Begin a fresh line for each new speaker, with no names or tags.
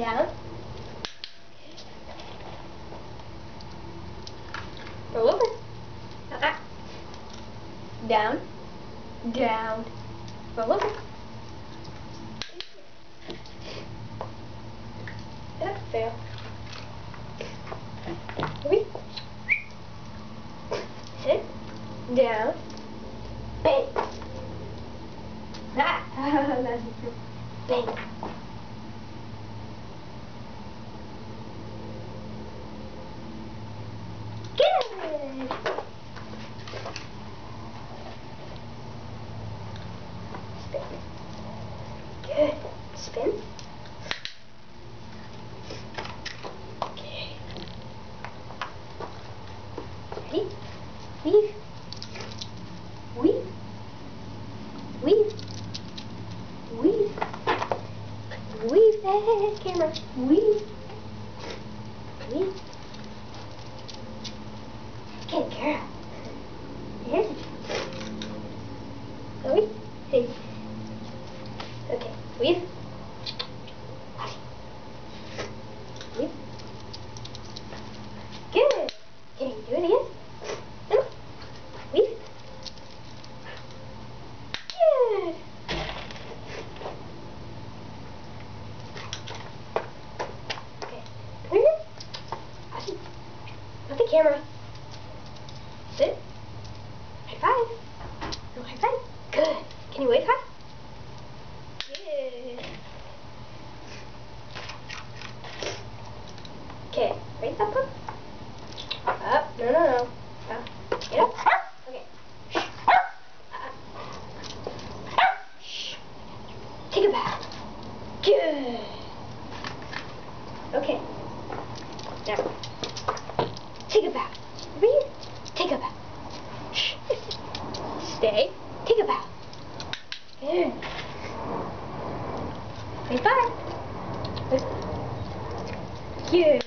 down. Roll over. Uh -uh. Down. Down. Roll over. That fail. We. Sit. Down. Bang. Ah, that's Bang. Spin. Okay. Weave. Weave. Weave. Weave. Weave camera. Weave. Weave. Girl. Chloe? Hey. Okay, weave. Weave. Good. Can you do it again? No. Weave. Good. Okay. Come here. Awesome. Not the camera. Sit. High five. No high five. Good. Can you wave high? Okay, raise up. Up. No, no, no. Get up. Okay. Take a bow. Good. Okay. Now, take a bow. Over here. Take a bow. Shh. Stay. Take a bow. Good. Say bye. Good.